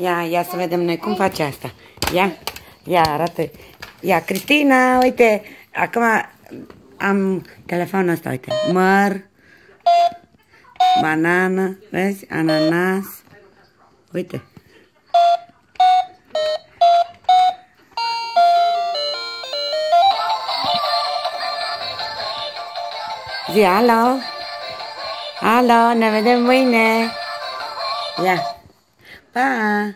Ia, ia să vedem noi cum face asta. Ia, ia, arată. Ia, Cristina, uite, acum am telefonul ăsta, uite. Măr, banană, vezi, ananas, uite. Zi, alo? Alo, ne vedem mâine. Ia. Và